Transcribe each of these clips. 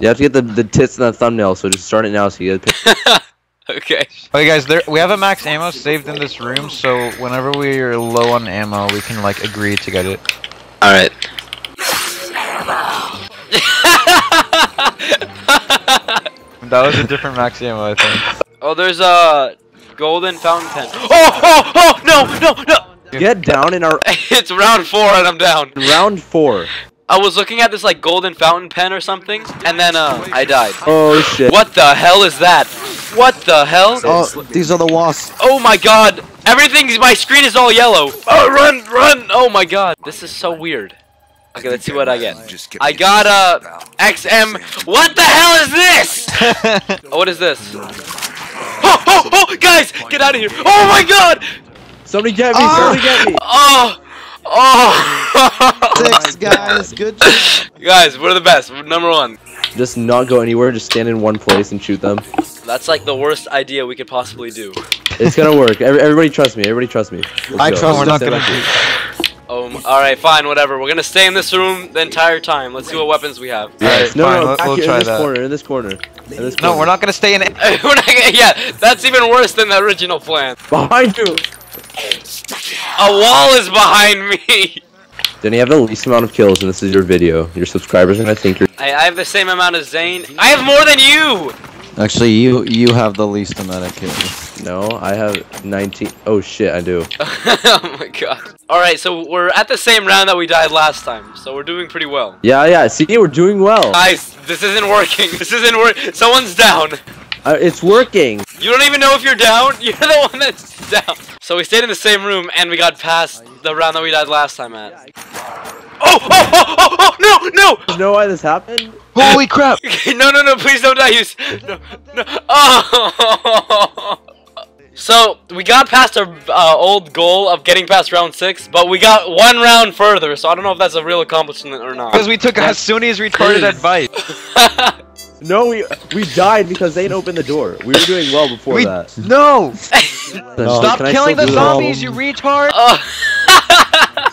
You have to get the, the tits in that thumbnail, so just start it now so you get the Okay. Okay, guys, there we have a max ammo saved in this room, so whenever we are low on ammo, we can like agree to get it. All right. That was a different max ammo, I think. Oh, there's a golden fountain pen. Oh, oh, oh, no, no, no. Get down in our it's round four and I'm down. round four. I was looking at this like golden fountain pen or something, and then uh, I died. Oh shit. What the hell is that? What the hell? Oh, these are the wasps. Oh my god! Everything's my screen is all yellow. Oh, run, run! Oh my god, this is so weird. Okay, let's see what I get. I got a XM. What the hell is this? oh, what is this? Oh, oh, oh! Guys, get out of here! Oh my god! Somebody get me! Ah! Somebody get me! Oh, oh! Six guys, good job. Guys, we're the best. We're number one. Just not go anywhere. Just stand in one place and shoot them. That's like the worst idea we could possibly do. It's gonna work. Every, everybody trust me. Everybody trust me. Let's I go. trust We're not gonna Um, alright, fine, whatever. We're gonna stay in this room the entire time. Let's see what weapons we have. Alright, No, fine, no, let- back we'll here, try in this that. corner. In this corner. In this No, we're not gonna stay in it. We're not gonna- yeah, that's even worse than the original plan. behind you. A wall is behind me! Then you have the least amount of kills, and this is your video. Your subscribers are gonna think you're. I, I have the same amount as Zane. I have more than you! Actually, you you have the least amount of kills. No, I have 19. Oh shit, I do. oh my god. Alright, so we're at the same round that we died last time, so we're doing pretty well. Yeah, yeah. See, we're doing well. Guys, this isn't working. This isn't work. Someone's down. Uh, it's working. You don't even know if you're down. You're the one that's down. So we stayed in the same room and we got past the round that we died last time at. Oh, oh, oh, oh, oh, no, no! You know why this happened? Holy crap! no, no, no, please don't die. You no, no. Oh! So, we got past our uh, old goal of getting past round 6, but we got one round further, so I don't know if that's a real accomplishment or not. Because we took Hasuni's retarded advice. No, we we died because they didn't open the door. We were doing well before We- that. No! Stop can killing the zombies, you retard! Uh,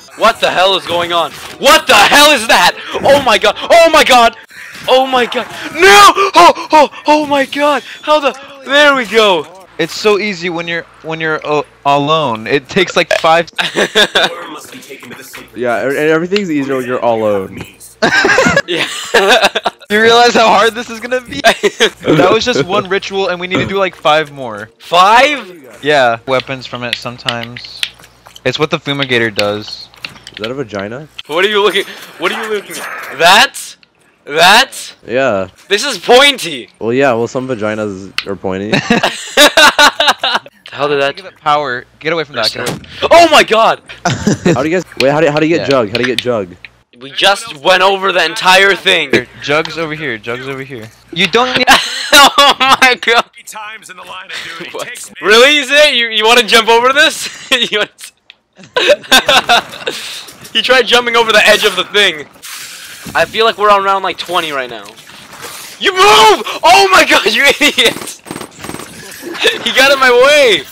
what the hell is going on? What the hell is that? Oh my god! Oh my god! Oh my god! No! Oh, oh, oh my god! How the... There we go! It's so easy when you're when you're uh, alone. It takes like five. Yeah, and everything's easier when you're alone. yeah. you realize how hard this is gonna be? that was just one ritual, and we need to do like five more. Five? Yeah, weapons from it sometimes. It's what the fumigator does. Is that a vagina? What are you looking... What are you looking at? That? That? Yeah. This is pointy! Well, yeah. Well, some vaginas are pointy. How did that... Give it power. Get away from that. Get away. Oh my god! how do you guys? Wait, how do how do you get Yeah. jug? How do you get jug? We just went over the entire thing. Here, Jugs over here. Jugs over here. You don't need. oh my god! times in the line of duty. What? Really? Is it? You you want to jump over this? you, want he tried jumping over the edge of the thing. I feel like we're on round like 20 right now. You move! Oh my god, you idiot! he got in my way.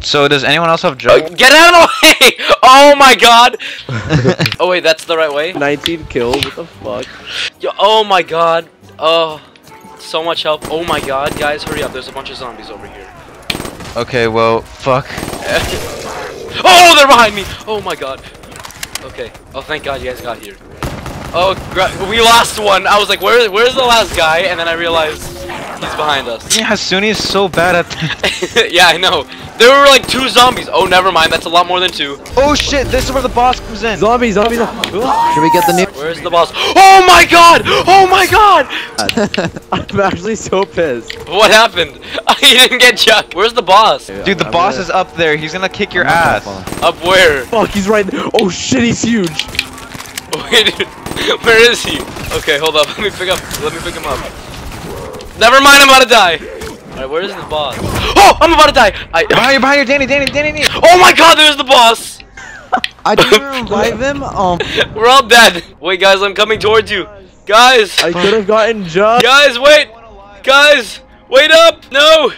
So does anyone else have jugs? Uh, get out of the way! Oh my god! oh wait, that's the right way. 19 kills. What the fuck? Yo, oh my god. Oh, so much help. Oh my god, guys, hurry up. There's a bunch of zombies over here. Okay, well, fuck. Oh, they're behind me! Oh my god. Okay. Oh, thank god you guys got here. Oh, we lost one. I was like, where, where's the last guy? And then I realized he's behind us. Yeah, Hasuni is so bad at. yeah, I know. There were like two zombies. Oh, never mind. That's a lot more than two. oh shit! This is where the boss comes in. Zombies! Zombies! Should we get the new? Where's the boss? Oh my god! Oh my god! I'm actually so pissed. What happened? he didn't get jug. Where's the boss? Dude, the I'm boss gonna- is up there. He's gonna kick your ass. Up where? Fuck, he's right there. Oh shit, he's huge. Wait, where is he? Okay, hold up. Let me pick up. Let me pick him up. Never mind. I'm about to die. All right, where is the boss? Oh, I'm about to die. I. Behind you, behind you, Danny, Danny, Danny, Danny. Oh my God! There's the boss. I didn't revive him. Um, We're all dead. Wait, guys, I'm coming towards you. Guys, I could have gotten jug. guys, wait. Guys, wait up. No,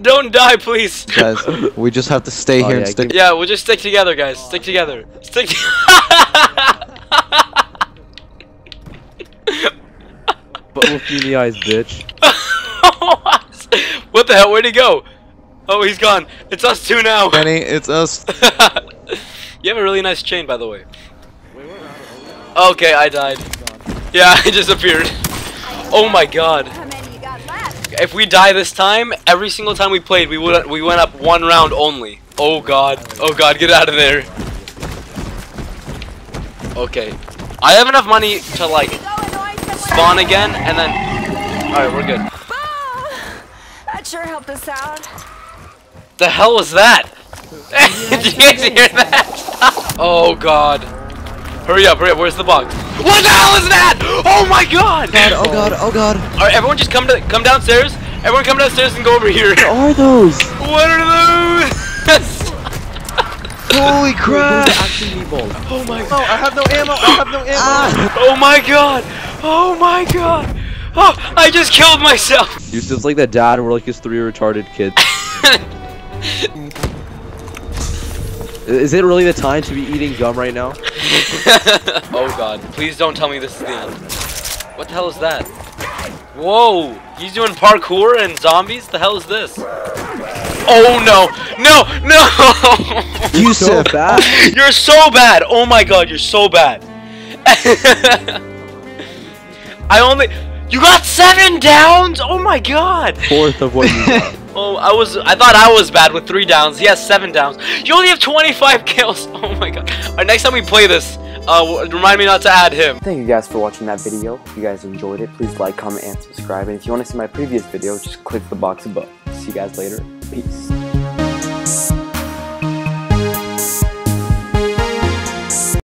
don't die, please. guys, we just have to stay Oh, here yeah, and stick. Yeah, we'll just stick together, guys. Stick together. Stick. But look me in the eyes, bitch. what the hell? Where'd he go? Oh, he's gone. It's us two now. Benny, it's us. you have a really nice chain, by the way. Okay, I died. Yeah, I disappeared. Oh my god. How many you got left? If we die this time, every single time we played, we would we went up one round only. Oh god. Oh god, get out of there. Okay. I have enough money to like Go annoy someone. spawn again and then Alright, we're good. Ah, that sure helped us out. The hell was that? Did you guys hear that? oh god. Hurry up, hurry up, where's the box? What the hell is that? Oh my god! Oh god, oh god. Alright, everyone just come to come downstairs. Everyone come downstairs and go over here. What are those? What are those? Holy crap! Those are actually oh my Oh, I have no ammo, I have no ammo! Ah. Oh my god! Oh my god! Oh, I just killed myself! Dude, it's like that dad where like his three retarded kids. Is it really the time to be eating gum right now? oh god. Please don't tell me this is the end. What the hell is that? Whoa! He's doing parkour and zombies? The hell is this? Oh no! No! No! You so bad. You're so bad! Oh my god, you're so bad. I only You got seven downs? Oh my god! Fourth of what you got. Oh, I was I thought I was bad with three downs. He has seven downs. You only have 25 kills. Oh my god. Alright, next time we play this, uh, remind me not to add him. Thank you guys for watching that video. If you guys enjoyed it, please like, comment, and subscribe. And if you want to see my previous video, just click the box above. See you guys later. Peace.